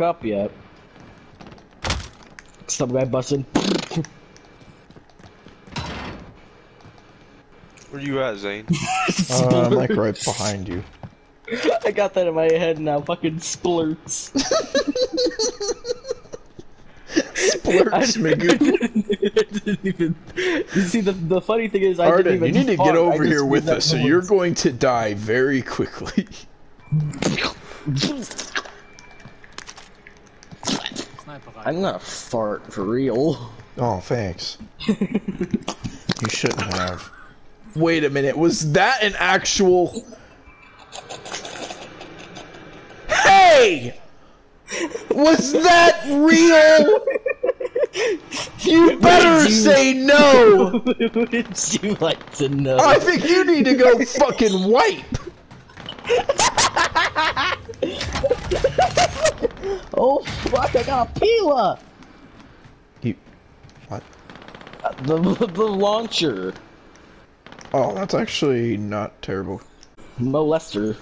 up yet. Some guy busting. Where you at, Zane? Uh, I'm like right behind you. I got that in my head now. Fucking splurts. Splurts, Magoo. didn't even. You see, the the funny thing is, I Arden, didn't even. you even. need to get over here with us, so noise. you're going to die very quickly. I'm gonna fart for real. Oh, thanks. you shouldn't have. Wait a minute, was that an actual... Hey! Was that real? You better you- say no! Would you like to know? I think you need to go fucking wipe! Oh fuck! I got a Pila. You... What? The the launcher. Oh, that's actually not terrible. Molester.